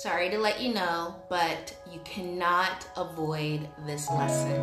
Sorry to let you know, but you cannot avoid this lesson.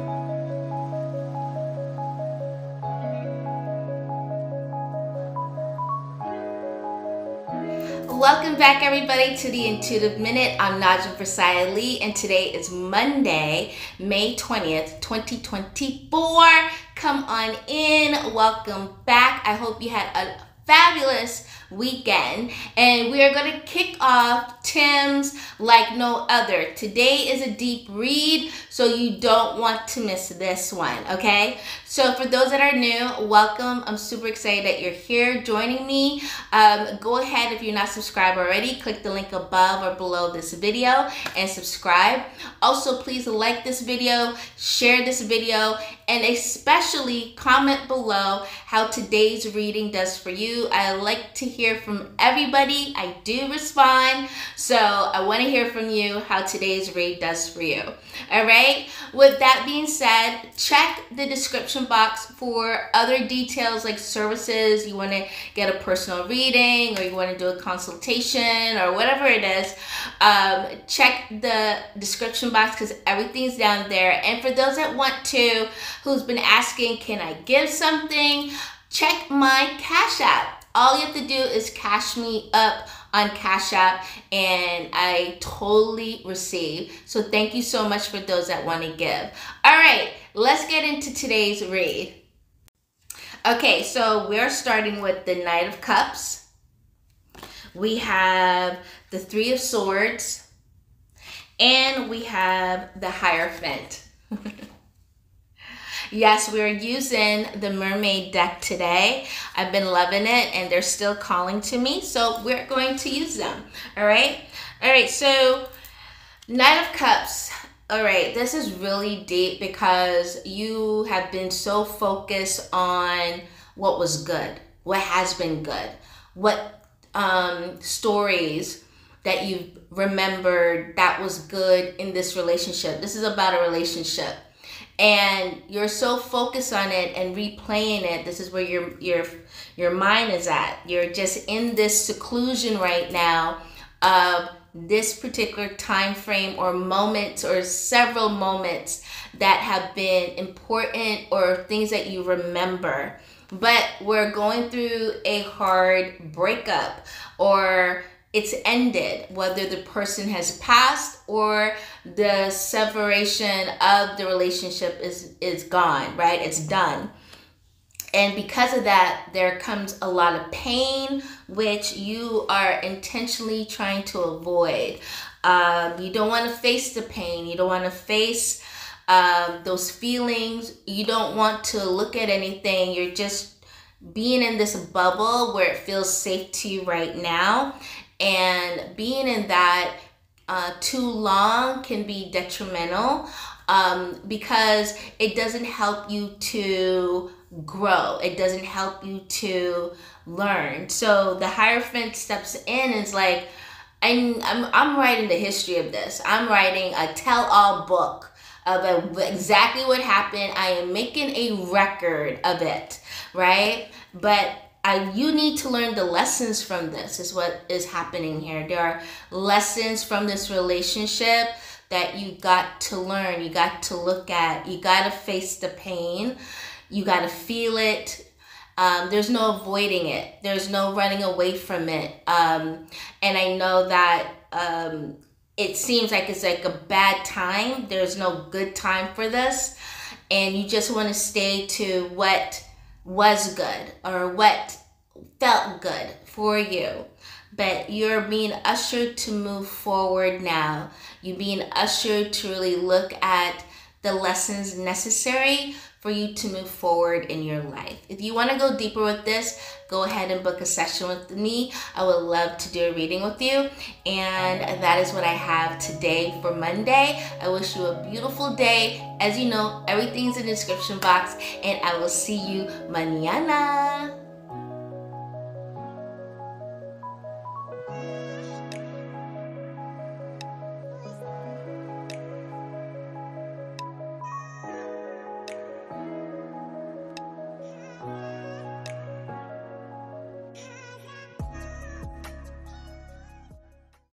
Welcome back, everybody, to the Intuitive Minute. I'm Najaam Versailles Lee, and today is Monday, May 20th, 2024. Come on in. Welcome back. I hope you had a fabulous weekend. And we are going to kick off Tim's Like No Other. Today is a deep read, so you don't want to miss this one, okay? So for those that are new, welcome. I'm super excited that you're here joining me. Um, go ahead, if you're not subscribed already, click the link above or below this video and subscribe. Also, please like this video, share this video, and especially comment below how today's reading does for you. I like to hear from everybody. I do respond. So I want to hear from you how today's read does for you. All right. With that being said, check the description box for other details like services. You want to get a personal reading or you want to do a consultation or whatever it is. Um, check the description box because everything's down there. And for those that want to, who's been asking, can I give something? Check my Cash App all you have to do is cash me up on Cash App and I totally receive. So thank you so much for those that want to give. All right, let's get into today's read. Okay, so we're starting with the Knight of Cups. We have the Three of Swords and we have the Hierophant. Yes, we're using the mermaid deck today. I've been loving it and they're still calling to me. So we're going to use them. All right. All right. So Knight of Cups. All right. This is really deep because you have been so focused on what was good, what has been good, what um, stories that you've remembered that was good in this relationship. This is about a relationship and you're so focused on it and replaying it this is where your your your mind is at. You're just in this seclusion right now of this particular time frame or moments or several moments that have been important or things that you remember. But we're going through a hard breakup or it's ended, whether the person has passed or the separation of the relationship is is gone, right? It's done. And because of that, there comes a lot of pain, which you are intentionally trying to avoid. Um, you don't want to face the pain. You don't want to face uh, those feelings. You don't want to look at anything. You're just being in this bubble where it feels safe to you right now and being in that uh, too long can be detrimental um, because it doesn't help you to grow. It doesn't help you to learn. So the Hierophant steps in and is like, I'm, I'm, I'm writing the history of this. I'm writing a tell-all book of exactly what happened. I am making a record of it, right? But I, you need to learn the lessons from this is what is happening here. There are lessons from this relationship that you got to learn you got to look at you got to face the pain you got to feel it. Um, there's no avoiding it there's no running away from it. Um, and i know that um, it seems like it's like a bad time there's no good time for this. And you just want to stay to what was good or what felt good for you. But you're being ushered to move forward now. You're being ushered to really look at the lessons necessary for you to move forward in your life. If you want to go deeper with this, go ahead and book a session with me. I would love to do a reading with you. And that is what I have today for Monday. I wish you a beautiful day. As you know, everything's in the description box, and I will see you mañana.